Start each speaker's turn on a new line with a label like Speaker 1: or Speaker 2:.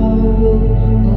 Speaker 1: tomorrow